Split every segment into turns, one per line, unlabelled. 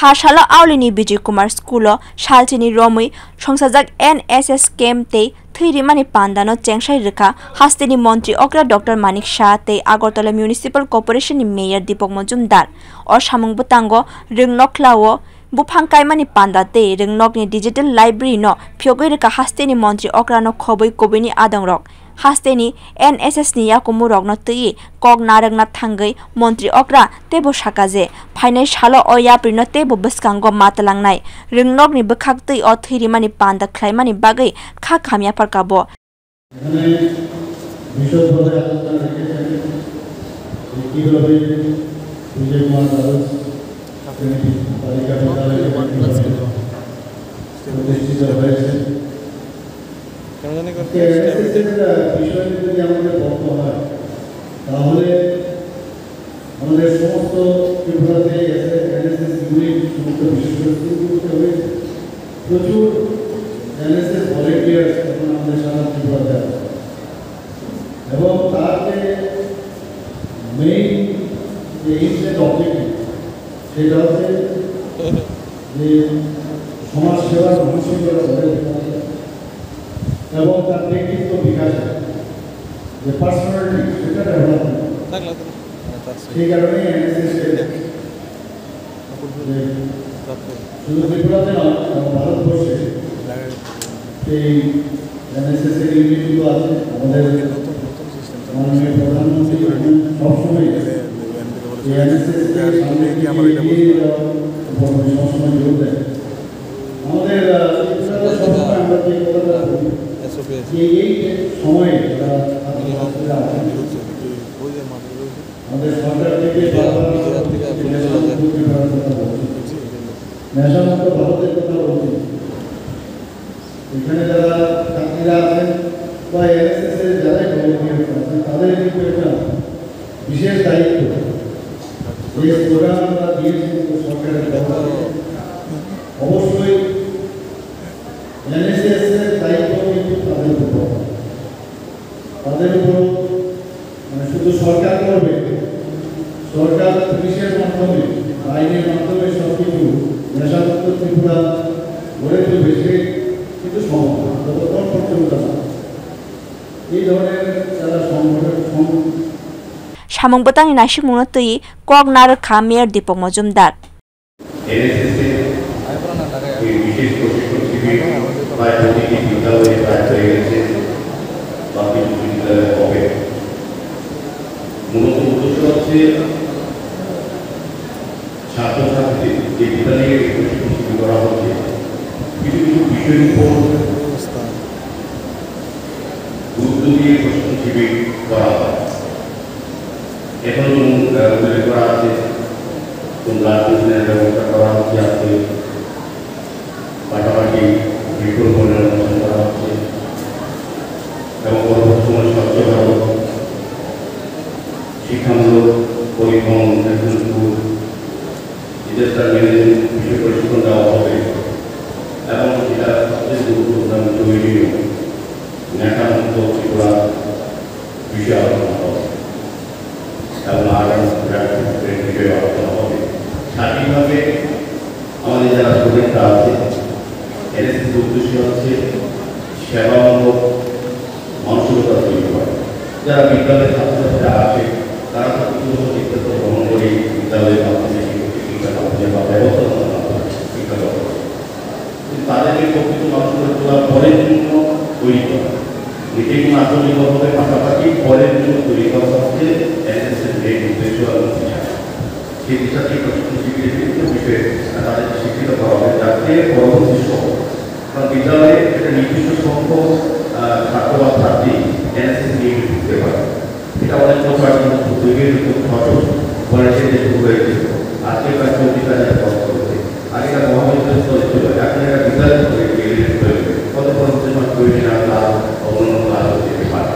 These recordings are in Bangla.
Phashala Aulini Vijay Kumar School Shalchini Romui Songsajak NSS Camp te থৈরি মানে পান্দানো চেংসাই রেখা হাস্তেনি মন্ত্রী অগ্রা ডক্টর মানিক শাহ তে আগরতলা মিউনিসিপাল কর্পোরেশননি মেয়র দীপক মজুমদার অ সামংবো তাঙ্গ রিংনকলাও বুফাং কাইমানি পান্ডা te ringnok ni digital library no phyogai reka haste ni montri okrano khoboi kobini adang ni NSS ni yakumu rok tui kok narang na thangai montri okra tebo sakaje phainai shalo o yapri no tebo bskango matlangnai ringnok ni bkhak tui o thiri mani panda khlaimani bagai kha khamya parkabo
বিশদভাবে আলোচনা রেখেছেন কীভাবে বিজয় কুমার দাস বালিকা বিদ্যালয়ে প্রতিষ্ঠিত হয়েছে বিষয় যদি আমাদের বলতে হয় তাহলে আমাদের সমস্ত ত্রিপুরাতে এনএসএস ইউনিট সমস্ত বিশেষ করে প্রচুর এনএসএস ভলেন্টিয়ার্স এখন আমাদের সারা ত্রিপুরাতে আছে। এবং তার যে মেইন যে ইনসেন্ট অবজেক্টিভ সেটা হচ্ছে যে সমাজ সেবার মানসিকতা তোলা এবং তার ব্যক্তিত্ব বিকাশে যে পার্সোনালিটি সেটা ডেভেলপমেন্ট সেই কারণে শুধু ত্রিপুরাতে নয় ভারতবর্ষে সেই এনএসএস এর ইউনিটগুলো আছে আমাদের মাননীয় প্রধানমন্ত্রী সবসময় আমাদের আমরা যে কথাটা এই সময়ে আছেন আমাদের সরকার থেকে নেশামুক্ত ভারতের কথা বলছি। এখানে যারা ছাত্রীরা আছেন বা এনএসএস এর যারাই ভলেন্টিয়ার আছেন তাদের কিন্তু একটা বিশেষ দায়িত্ব। যে প্রোগ্রাম আমরা দিয়েছি সরকারের তরফ অবশ্যই এনএসএস এর দায়িত্ব কিন্তু তাদের উপর তাদের উপর মানে শুধু সরকার করবে সরকার পুলিশের মাধ্যমে আইনের মাধ্যমে সব কিছু নেশামুক্ত ত্রিপুরা গড়ে তুলবে সে কিন্তু সম্ভব যতক্ষণ পর্যন্ত এই ধরনের যারা সংগঠন
সামং বতাংনি নাসিক মুনো তৈ কক নার খা দীপক মজুমদার।
বিশেষ প্রশিক্ষণ শিবির বিদ্যালয়ে প্রায় হয়ে গেছে। গুরুত্ব দিয়ে প্রশিক্ষণ শিবির করা হয়। এখন উল্লেখ করা আছে তোমরা ব্যবস্থা করা হচ্ছে আজকে পাশাপাশি বৃক্ষরোপণের অনুষ্ঠান করা হচ্ছে এবং পরবর্তী সময় স্বচ্ছ ভারত শিক্ষামূলক পরিবহন স্কুল ডিজাস্টার ম্যানেজমেন্ট বিষয় প্রশিক্ষণ দেওয়া হবে। এবং এটা সবচেয়ে গুরুত্বপূর্ণ তৈরি নেশামুক্ত ত্রিপুরা বিষয়ে আলোচনা হবে। এবং আগামী বিষয়ে আলোচনা হবে। স্বাধীনভাবে আমাদের যারা স্টুডেন্টরা আছে এনএসএস উদ্দেশ্য হচ্ছে সেবামূলক মানসিকতা তৈরি করা। যারা বিদ্যালয়ের ছাত্রছাত্রীরা আসে তারা ছাত্রছাত্রী সিদ্ধান্ত গ্রহণ করে বিদ্যালয়ের মাধ্যমে শিক্ষা মাধ্যমে বা ব্যবস্থাপনার মাধ্যমে শিক্ষা গ্রহণ করে প্রকৃত মানসিকতা তোলার পরের জন্য তৈরি করা। নিজেকে আন্তরিকভাবে পাশাপাশি পরের জন্য তৈরি করা হচ্ছে একটা নির্দিষ্ট সংখ্যক ছাত্র বা ছাত্রী পারে। এটা অনেক বছর আগে তৈরি খরচ বয়সে যে শুরু হয়েছিল আজকে প্রায় চল্লিশ হাজার খরচ করেছে আগে মহাবিদ্যালয় স্তরে ছিল এখন একটা বিদ্যালয় স্তরে হয়েছে কত পরবর্তী সময় তৈরি না ক্লাস অন্যান্য ক্লাস যেতে পারে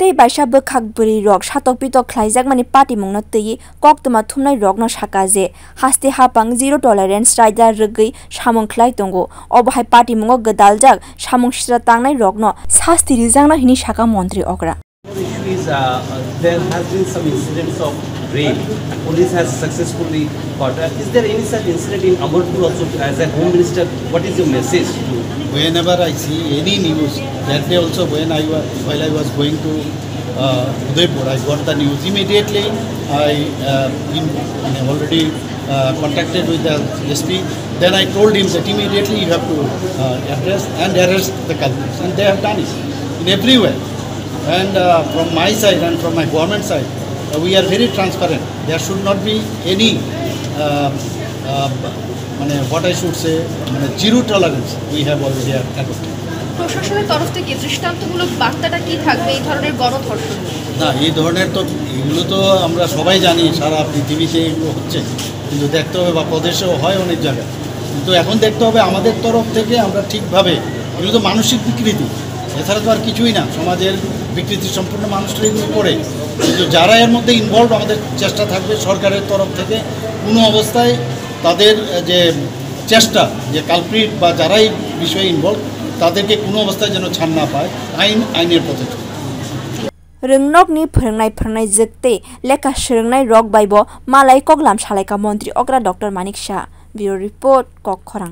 tei baisa bwkhak bwri rok satok pitok khlaijak mani party mungno tui koktoma thumnai rok no saka je haste hapang zero tolerance rider rwgui samung khlai tongo obo hai party mungo gdaljak samung sira tangnai rok no sasti rijangna hini saka mantri okra
is uh, there has been some incidents of brain. Police has successfully caught. Uh, is there any such incident in Amarpur also as a home minister? What is your message to
whenever I see any news, that day also when I was, while I was going to uh, Udaipur, I got the news. Immediately, I uh, in, already uh, contacted with the SP. Then I told him that immediately you have to uh, address and arrest the culprits. And they have done it in everywhere. And uh, from my side and from my government side, uh, we are very transparent. There should not be any uh, uh, মানে হোয়াট আই শুড সে মানে zero tolerance we have already adopted
প্রশাসনের তরফ থেকে দৃষ্টান্তমূলক বার্তাটা কি থাকবে এই ধরনের গণধর্ষণ
না, এই ধরনের তো এগুলো তো আমরা সবাই জানি, সারা পৃথিবীতে এগুলো হচ্ছে। কিন্তু দেখতে হবে বা প্রদেশেও হয় অনেক জায়গায়। কিন্তু এখন দেখতে হবে আমাদের তরফ থেকে আমরা ঠিকভাবে, এগুলো তো মানসিক বিকৃতি। এছাড়া তো আর কিছুই না, সমাজের বিকৃতি সম্পূর্ণ মানুষের এগুলো করে কিন্তু যারা এর মধ্যে ইনভলভ আমাদের চেষ্টা থাকবে সরকারের তরফ থেকে, কোনো অবস্থায় তাদের যে চেষ্টা, যে কালপ্রিট বা যারাই বিষয়ে ইনভলভ তাদেরকে কোনো অবস্থায় যেন ছাড় না পায় আইন আইনের পথে চলে
रोंनकनि फोरोंनाय फोरोंनाय जोगते लेखा सोलोंनाय रग बायब मालाय कगलाम सालायका मन्त्रि Agra doctor Manik Shah bureau report कक खरां